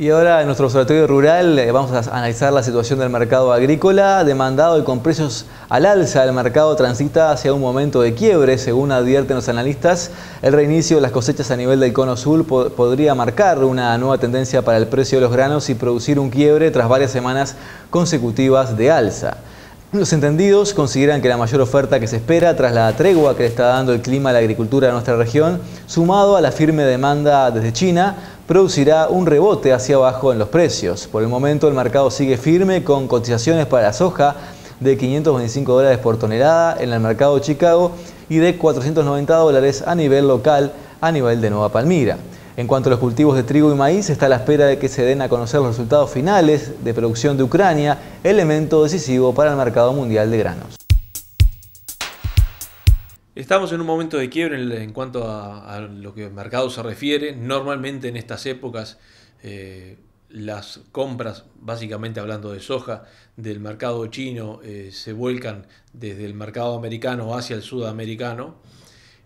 Y ahora en nuestro observatorio rural eh, vamos a analizar la situación del mercado agrícola, demandado y con precios al alza. El mercado transita hacia un momento de quiebre, según advierten los analistas. El reinicio de las cosechas a nivel del cono sur podría marcar una nueva tendencia para el precio de los granos y producir un quiebre tras varias semanas consecutivas de alza. Los entendidos consideran que la mayor oferta que se espera tras la tregua que le está dando el clima a la agricultura de nuestra región, sumado a la firme demanda desde China, producirá un rebote hacia abajo en los precios. Por el momento el mercado sigue firme con cotizaciones para la soja de 525 dólares por tonelada en el mercado de Chicago y de 490 dólares a nivel local a nivel de Nueva Palmira. En cuanto a los cultivos de trigo y maíz, está a la espera de que se den a conocer los resultados finales de producción de Ucrania, elemento decisivo para el mercado mundial de granos. Estamos en un momento de quiebre en, cuanto a, lo que el mercado se refiere. Normalmente en estas épocas eh, las compras, básicamente hablando de soja, del mercado chino eh, se vuelcan desde el mercado americano hacia el sudamericano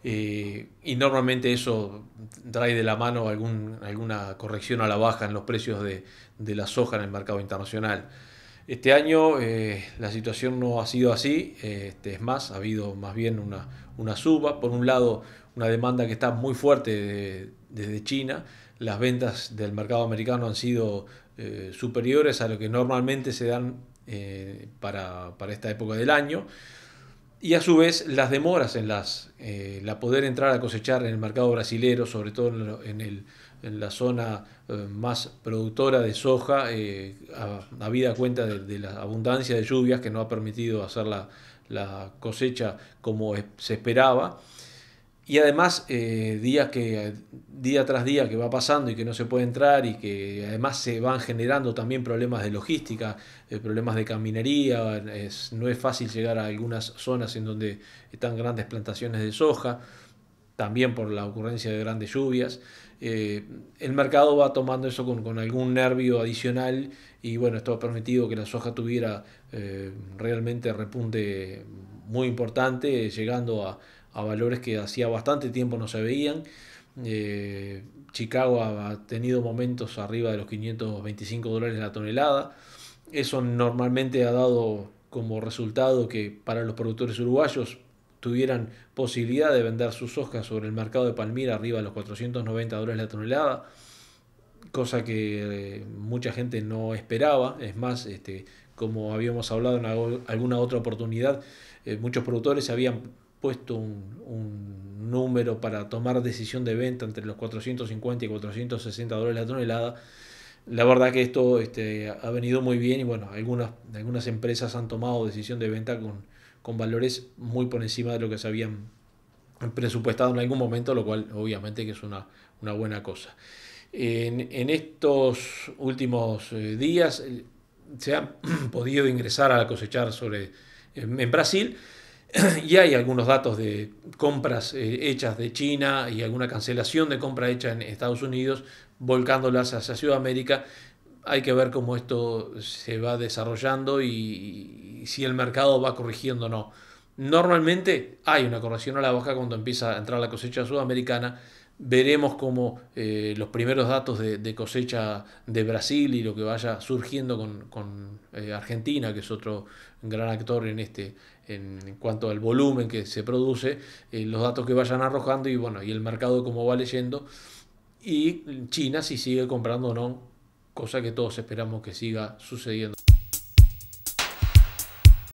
eh, y normalmente eso trae de la mano alguna corrección a la baja en los precios de, la soja en el mercado internacional. Este año eh, la situación no ha sido así, este, es más, ha habido más bien una, una, suba. Por un lado, una demanda que está muy fuerte desde China. Las ventas del mercado americano han sido eh, superiores a lo que normalmente se dan para, para esta época del año. Y a su vez las demoras en las, eh, la poder entrar a cosechar en el mercado brasilero, sobre todo en, el, en la zona eh, más productora de soja, eh, habida cuenta de, la abundancia de lluvias que no ha permitido hacer la, la cosecha como se esperaba. Y además eh, días que día tras día que va pasando y que no se puede entrar y que además se van generando también problemas de logística, eh, problemas de caminería, es, no es fácil llegar a algunas zonas en donde están grandes plantaciones de soja, también por la ocurrencia de grandes lluvias. Eh, el mercado va tomando eso con, con, algún nervio adicional y bueno, esto ha permitido que la soja tuviera realmente repunte muy importante, llegando a a valores que hacía bastante tiempo no se veían. Eh, Chicago ha tenido momentos arriba de los 525 dólares la tonelada. Eso normalmente ha dado como resultado que para los productores uruguayos tuvieran posibilidad de vender sus hojas sobre el mercado de Palmira arriba de los 490 dólares la tonelada, cosa que eh, mucha gente no esperaba. Es más, este, como habíamos hablado en alguna otra oportunidad, eh, muchos productores habían puesto un, número para tomar decisión de venta entre los 450 y 460 dólares la tonelada. La verdad que esto este, ha venido muy bien y bueno, algunas, algunas empresas han tomado decisión de venta con, con valores muy por encima de lo que se habían presupuestado en algún momento, lo cual obviamente que es una, una buena cosa. En, en estos últimos eh, días eh, se han podido ingresar a cosechar sobre, en Brasil, y hay algunos datos de compras eh, hechas de China y alguna cancelación de compra hecha en Estados Unidos, volcándolas hacia Sudamérica. Hay que ver cómo esto se va desarrollando y, si el mercado va corrigiendo o no. Normalmente hay una corrección a la baja cuando empieza a entrar la cosecha sudamericana. Veremos cómo eh, los primeros datos de, cosecha de Brasil y lo que vaya surgiendo con, eh, Argentina, que es otro gran actor en este, en, cuanto al volumen que se produce, eh, los datos que vayan arrojando y bueno, y el mercado como va leyendo. Y China si sigue comprando o no, cosa que todos esperamos que siga sucediendo.